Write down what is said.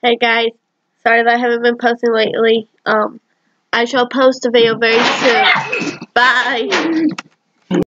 Hey guys, sorry that I haven't been posting lately. Um, I shall post a video very soon. Bye!